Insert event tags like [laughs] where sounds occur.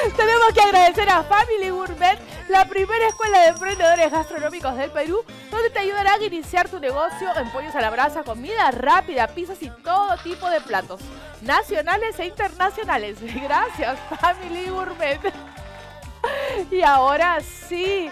[laughs] Tenemos que agradecer a Family Gourmet, la primera escuela de emprendedores gastronómicos del Perú, donde te ayudarán a iniciar tu negocio en pollos a la brasa, comida rápida, pizzas y todo tipo de platos, nacionales e internacionales. [laughs] Gracias, Family Gourmet. [laughs] Y ahora sí,